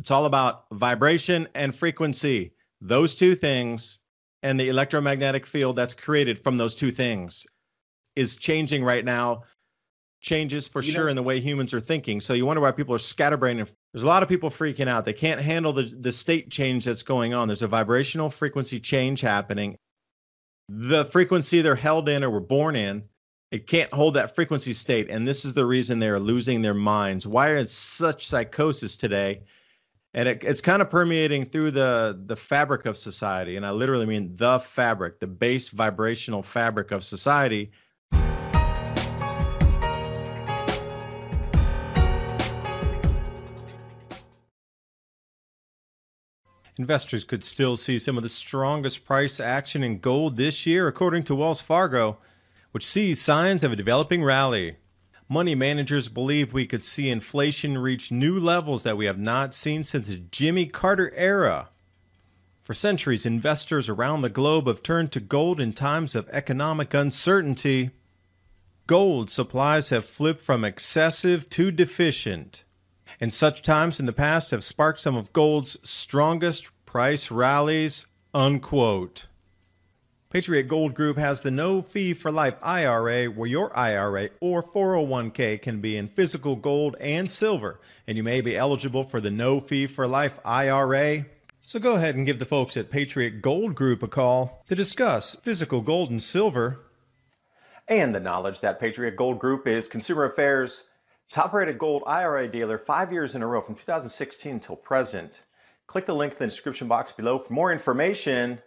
It's all about vibration and frequency. Those two things and the electromagnetic field that's created from those two things is changing right now. Changes for you sure know, in the way humans are thinking. So you wonder why people are scatterbrained. There's a lot of people freaking out. They can't handle the, the state change that's going on. There's a vibrational frequency change happening. The frequency they're held in or were born in, it can't hold that frequency state. And this is the reason they're losing their minds. Why are in such psychosis today? And it, it's kind of permeating through the the fabric of society and i literally mean the fabric the base vibrational fabric of society Investors could still see some of the strongest price action in gold this year, according to Wells Fargo, which sees signs of a developing rally. Money managers believe we could see inflation reach new levels that we have not seen since the Jimmy Carter era. For centuries, investors around the globe have turned to gold in times of economic uncertainty. Gold supplies have flipped from excessive to deficient. And such times in the past have sparked some of gold's strongest price rallies. Unquote. Patriot Gold Group has the no fee for life IRA where your IRA or 401k can be in physical gold and silver, and you may be eligible for the no fee for life IRA. So go ahead and give the folks at Patriot Gold Group a call to discuss physical gold and silver. And the knowledge that Patriot Gold Group is Consumer Affairs top rated gold IRA dealer five years in a row from 2016 until present. Click the link in the description box below for more information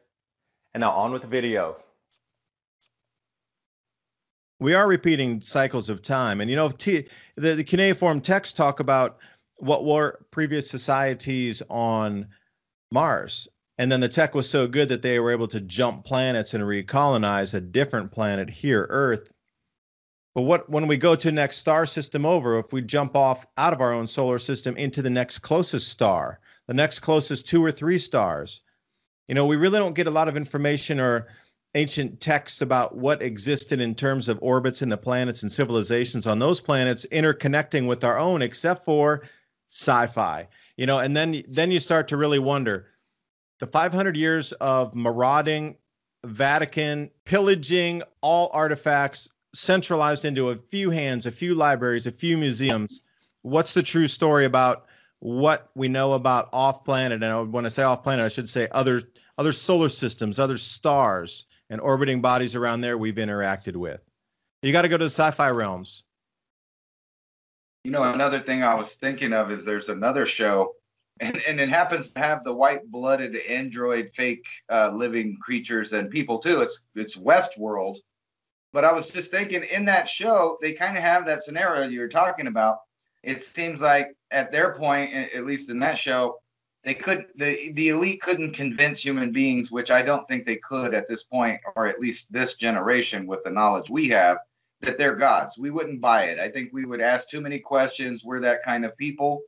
and now on with the video. We are repeating cycles of time. And you know, T, the, the cuneiform texts talk about what were previous societies on Mars. And then the tech was so good that they were able to jump planets and recolonize a different planet here, Earth. But what when we go to next star system over, if we jump off out of our own solar system into the next closest star, the next closest two or three stars, you know, we really don't get a lot of information or ancient texts about what existed in terms of orbits and the planets and civilizations on those planets interconnecting with our own, except for sci-fi. You know, and then then you start to really wonder the 500 years of marauding, Vatican pillaging all artifacts centralized into a few hands, a few libraries, a few museums. What's the true story about what we know about off planet? And when I say off planet, I should say other other solar systems, other stars, and orbiting bodies around there we've interacted with. You got to go to the sci-fi realms. You know, another thing I was thinking of is there's another show, and, and it happens to have the white-blooded android fake uh, living creatures and people too. It's it's Westworld, but I was just thinking in that show they kind of have that scenario you're talking about. It seems like at their point, at least in that show, they could the the elite couldn't convince human beings which i don't think they could at this point or at least this generation with the knowledge we have that they're gods. We wouldn't buy it. I think we would ask too many questions. We're that kind of people.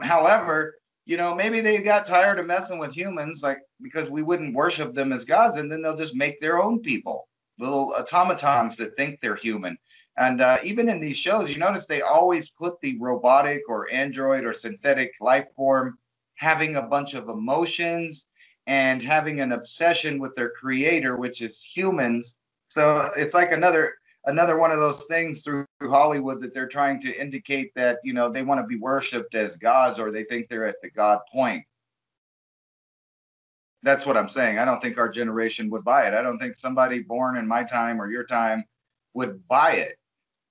However you know maybe they got tired of messing with humans like because we wouldn't worship them as gods and then they'll just make their own people little automatons that think they're human and uh, even in these shows you notice they always put the robotic or android or synthetic life form having a bunch of emotions and having an obsession with their creator, which is humans. So it's like another another one of those things through Hollywood that they're trying to indicate that you know they want to be worshipped as gods or they think they're at the god point. That's what I'm saying. I don't think our generation would buy it. I don't think somebody born in my time or your time would buy it.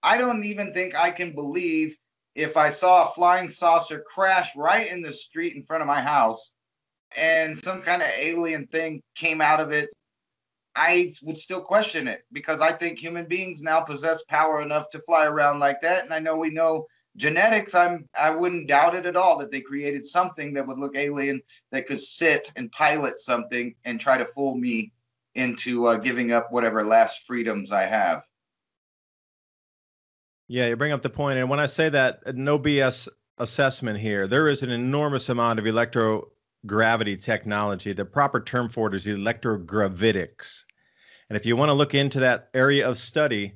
I don't even think I can believe if I saw a flying saucer crash right in the street in front of my house and some kind of alien thing came out of it, I would still question it because I think human beings now possess power enough to fly around like that. And I know we know genetics. I'm I wouldn't doubt it at all that they created something that would look alien that could sit and pilot something and try to fool me into uh, giving up whatever last freedoms I have. Yeah, you bring up the point, and when I say that, no BS assessment here. There is an enormous amount of electrogravity technology. The proper term for it is electrogravitics. And if you want to look into that area of study,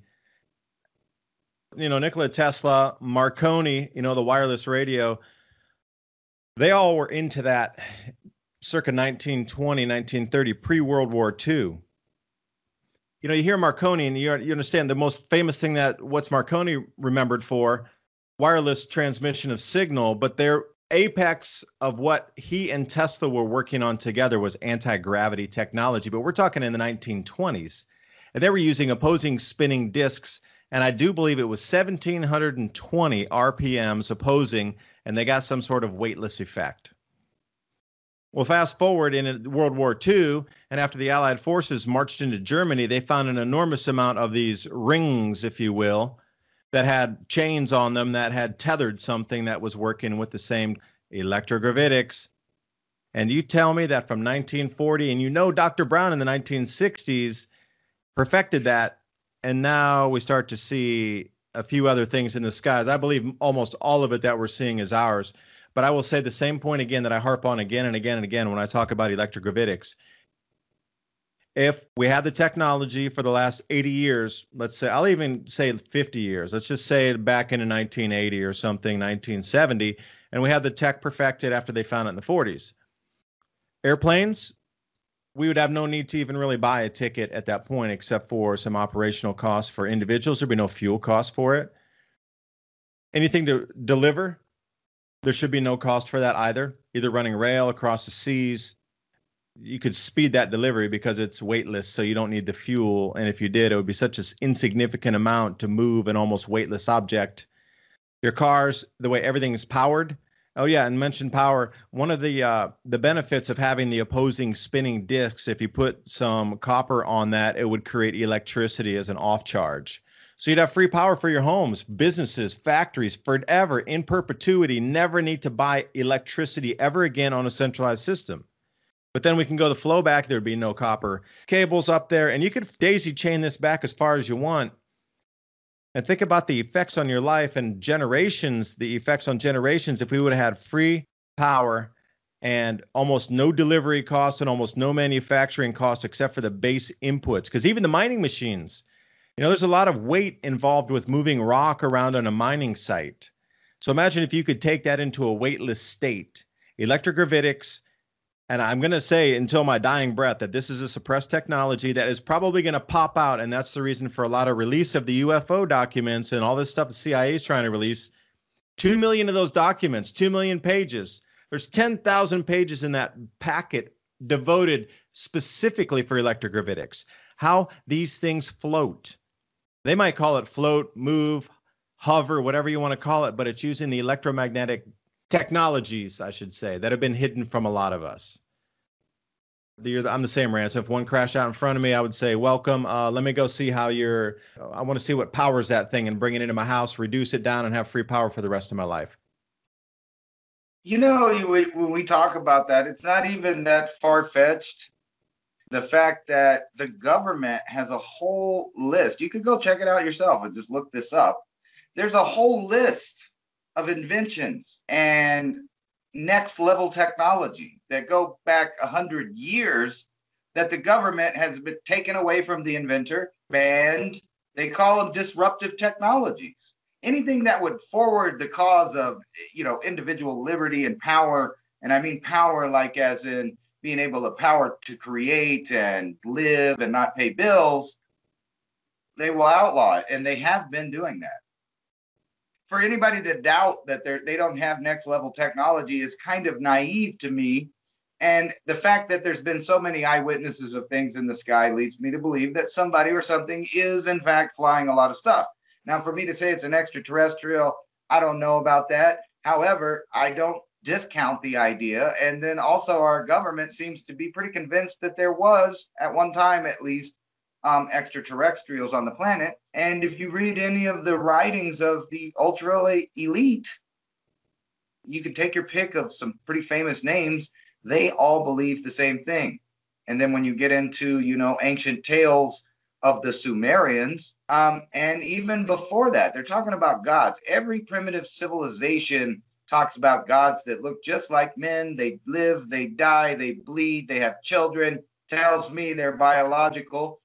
you know, Nikola Tesla, Marconi, you know, the wireless radio, they all were into that circa 1920, 1930, pre World War II. You know, you hear Marconi and you, you understand the most famous thing that what's Marconi remembered for wireless transmission of signal, but their apex of what he and Tesla were working on together was anti gravity technology. But we're talking in the 1920s. And they were using opposing spinning disks. And I do believe it was 1720 RPMs opposing, and they got some sort of weightless effect. Well, fast forward in World War II, and after the Allied forces marched into Germany, they found an enormous amount of these rings, if you will, that had chains on them that had tethered something that was working with the same electrogravitics. And you tell me that from 1940, and you know Dr. Brown in the 1960s perfected that, and now we start to see a few other things in the skies. I believe almost all of it that we're seeing is ours. But I will say the same point again that I harp on again and again and again when I talk about electrogravitics. If we had the technology for the last 80 years, let's say, I'll even say 50 years, let's just say back into 1980 or something, 1970, and we had the tech perfected after they found it in the 40s. Airplanes, we would have no need to even really buy a ticket at that point, except for some operational costs for individuals. There'd be no fuel cost for it. Anything to deliver, there should be no cost for that either. Either running rail across the seas, you could speed that delivery because it's weightless, so you don't need the fuel. And if you did, it would be such an insignificant amount to move an almost weightless object. Your cars, the way everything is powered. Oh yeah, and mention power. One of the uh, the benefits of having the opposing spinning discs, if you put some copper on that, it would create electricity as an off charge. So you'd have free power for your homes, businesses, factories forever in perpetuity, never need to buy electricity ever again on a centralized system. But then we can go the flow back. There'd be no copper cables up there, and you could daisy chain this back as far as you want. And think about the effects on your life and generations, the effects on generations if we would have had free power and almost no delivery costs and almost no manufacturing costs except for the base inputs. Because even the mining machines, you know, there's a lot of weight involved with moving rock around on a mining site. So imagine if you could take that into a weightless state, electrogravitics, and I'm going to say until my dying breath that this is a suppressed technology that is probably going to pop out. And that's the reason for a lot of release of the UFO documents and all this stuff the CIA is trying to release. Two million of those documents, two million pages. There's 10,000 pages in that packet devoted specifically for electrogravitics, how these things float. They might call it float, move, hover, whatever you want to call it, but it's using the electromagnetic technologies, I should say, that have been hidden from a lot of us. I'm the same, Rance. If one crashed out in front of me, I would say, "Welcome. Uh, let me go see how you're. I want to see what powers that thing and bring it into my house, reduce it down, and have free power for the rest of my life." You know, when we talk about that, it's not even that far fetched the fact that the government has a whole list. You could go check it out yourself and just look this up. There's a whole list of inventions and next level technology that go back a hundred years that the government has been taken away from the inventor, banned. They call them disruptive technologies. Anything that would forward the cause of, you know, individual liberty and power, and I mean power like as in being able to power to create and live and not pay bills, they will outlaw it, and they have been doing that. For anybody to doubt that they don't have next level technology is kind of naive to me. And the fact that there's been so many eyewitnesses of things in the sky leads me to believe that somebody or something is in fact flying a lot of stuff. Now, for me to say it's an extraterrestrial, I don't know about that. However, I don't discount the idea. And then also, our government seems to be pretty convinced that there was, at one time at least, um, extraterrestrials on the planet. And if you read any of the writings of the ultra elite, you can take your pick of some pretty famous names. They all believe the same thing. And then when you get into, you know, ancient tales of the Sumerians, um, and even before that, they're talking about gods. Every primitive civilization talks about gods that look just like men. They live, they die, they bleed, they have children, tells me they're biological.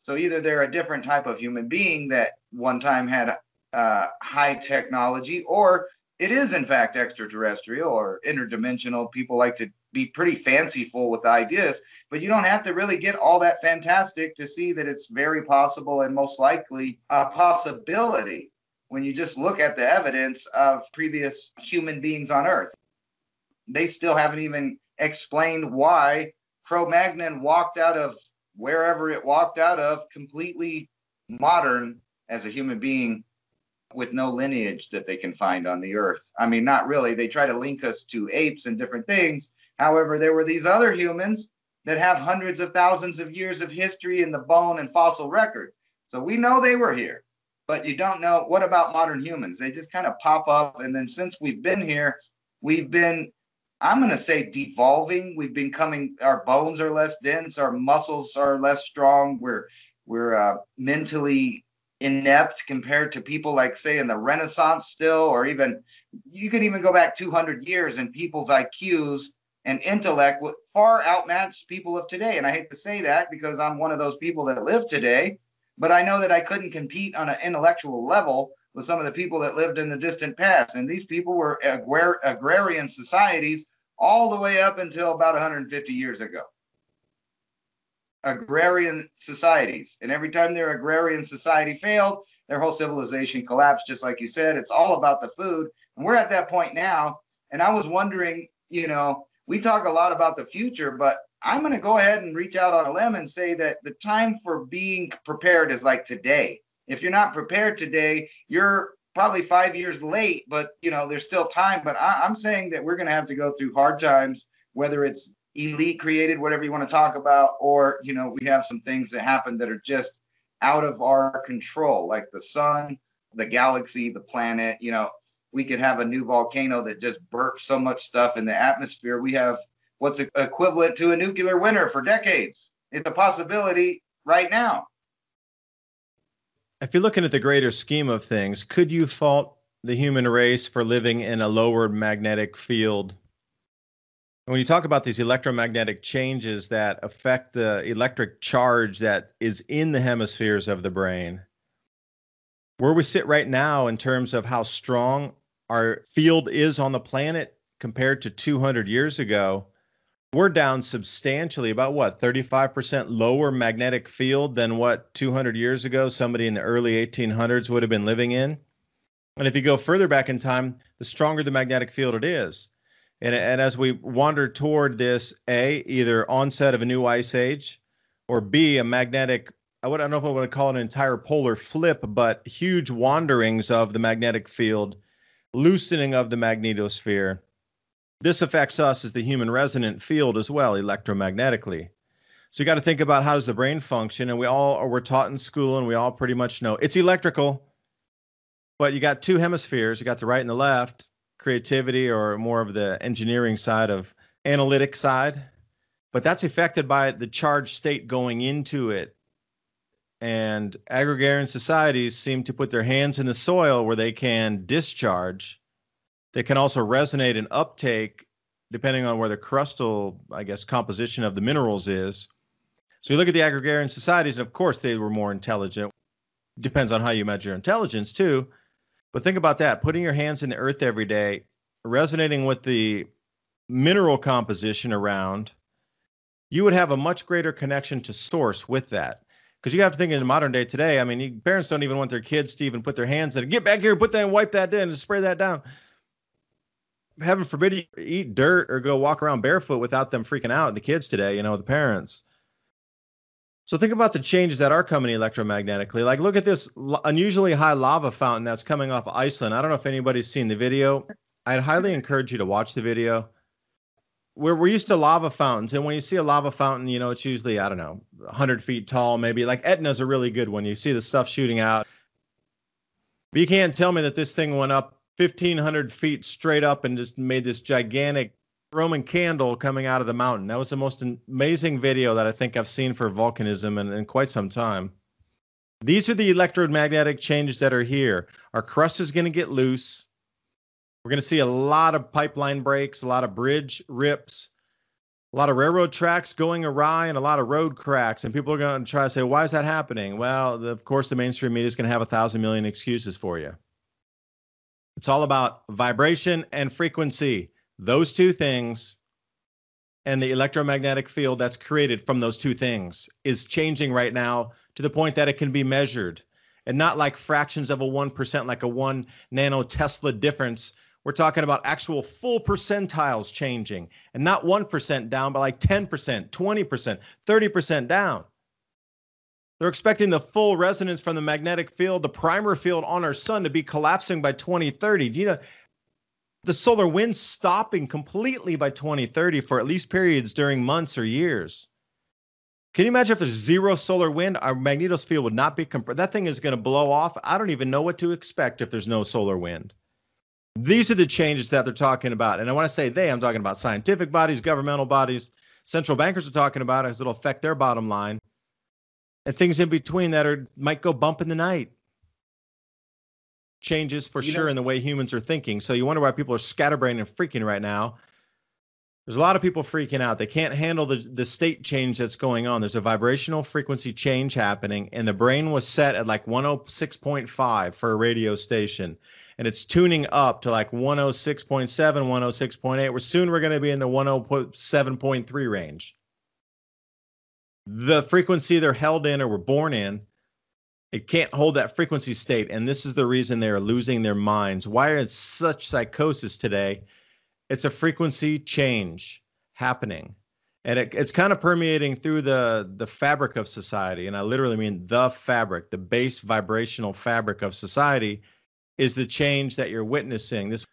So either they're a different type of human being that one time had uh, high technology, or it is in fact extraterrestrial or interdimensional. People like to be pretty fanciful with ideas, but you don't have to really get all that fantastic to see that it's very possible and most likely a possibility when you just look at the evidence of previous human beings on Earth. They still haven't even explained why Cro Magnon walked out of wherever it walked out of completely modern as a human being with no lineage that they can find on the earth. I mean, not really. They try to link us to apes and different things. However, there were these other humans that have hundreds of thousands of years of history in the bone and fossil record. So we know they were here, but you don't know what about modern humans? They just kind of pop up. And then since we've been here, we've been, I'm going to say, devolving. We've been coming, our bones are less dense, our muscles are less strong. We're, we're uh, mentally inept compared to people like say in the renaissance still or even you can even go back 200 years and people's iqs and intellect far outmatch people of today and i hate to say that because i'm one of those people that live today but i know that i couldn't compete on an intellectual level with some of the people that lived in the distant past and these people were agrar- agrarian societies all the way up until about 150 years ago agrarian societies. And every time their agrarian society failed, their whole civilization collapsed, just like you said. It's all about the food. And we're at that point now. And I was wondering, you know, we talk a lot about the future, but I'm going to go ahead and reach out on a limb and say that the time for being prepared is like today. If you're not prepared today, you're probably five years late, but you know, there's still time. But I, am saying that we're going to have to go through hard times, whether it's elite created, whatever you want to talk about, or you know, we have some things that happen that are just out of our control, like the sun, the galaxy, the planet. You know, we could have a new volcano that just burps so much stuff in the atmosphere. We have what's equivalent to a nuclear winter for decades. It's a possibility right now. If you're looking at the greater scheme of things, could you fault the human race for living in a lower magnetic field when you talk about these electromagnetic changes that affect the electric charge that is in the hemispheres of the brain, where we sit right now in terms of how strong our field is on the planet compared to 200 years ago, we're down substantially about what 35% lower magnetic field than what 200 years ago somebody in the early 1800s would have been living in. And if you go further back in time, the stronger the magnetic field it is. And, and as we wander toward this, A, either onset of a new ice age, or B, a magnetic, I, would, I don't know if i want to call it an entire polar flip, but huge wanderings of the magnetic field, loosening of the magnetosphere. This affects us as the human resonant field as well, electromagnetically. So you got to think about how does the brain function, and we all are we're taught in school, and we all pretty much know it's electrical. But you got two hemispheres, you got the right and the left creativity or more of the engineering side of analytic side but that's affected by the charge state going into it and agrarian societies seem to put their hands in the soil where they can discharge they can also resonate and uptake depending on where the crustal i guess composition of the minerals is so you look at the agrarian societies and of course they were more intelligent depends on how you measure intelligence too but think about that putting your hands in the earth every day, resonating with the mineral composition around, you would have a much greater connection to source with that. Because you have to think in the modern day today, I mean, parents don't even want their kids to even put their hands in it. Get back here, put that and wipe that in and spray that down. Heaven forbid you eat dirt or go walk around barefoot without them freaking out. The kids today, you know, the parents. So think about the changes that are coming electromagnetically. Like look at this unusually high lava fountain that's coming off Iceland. I don't know if anybody's seen the video. I'd highly mm-hmm. encourage you to watch the video. We're, we're used to lava fountains, and when you see a lava fountain, you know, it's usually, I don't know, 100 feet tall, maybe. Like Etna's a really good one. You see the stuff shooting out. But you can't tell me that this thing went up 1,500 feet straight up and just made this gigantic Roman candle coming out of the mountain. That was the most amazing video that I think I've seen for volcanism in, in quite some time. These are the electromagnetic changes that are here. Our crust is going to get loose. We're going to see a lot of pipeline breaks, a lot of bridge rips, a lot of railroad tracks going awry, and a lot of road cracks. And people are going to try to say, why is that happening? Well, of course, the mainstream media is going to have a thousand million excuses for you. It's all about vibration and frequency. Those two things and the electromagnetic field that's created from those two things is changing right now to the point that it can be measured and not like fractions of a 1%, like a one nano Tesla difference. We're talking about actual full percentiles changing and not 1% down, but like 10%, 20%, 30% down. They're expecting the full resonance from the magnetic field, the primer field on our sun to be collapsing by 2030. Do you know the solar wind stopping completely by 2030 for at least periods during months or years? Can you imagine if there's zero solar wind, our magnetosphere would not be compressed. That thing is going to blow off. I don't even know what to expect if there's no solar wind. These are the changes that they're talking about. And I want to say they, I'm talking about scientific bodies, governmental bodies, central bankers are talking about it as it'll affect their bottom line and things in between that are might go bump in the night. Changes for you sure know, in the way humans are thinking. So you wonder why people are scatterbrained and freaking right now. There's a lot of people freaking out. They can't handle the, the state change that's going on. There's a vibrational frequency change happening, and the brain was set at like 106.5 for a radio station. And it's tuning up to like 106.7, 106.8. We're soon we're going to be in the 107.3 range the frequency they're held in or were born in it can't hold that frequency state. And this is the reason they're losing their minds. Why is such psychosis today? It's a frequency change happening. And it, it's kind of permeating through the the fabric of society. And i literally mean the fabric the base vibrational fabric of society is the change that you're witnessing. This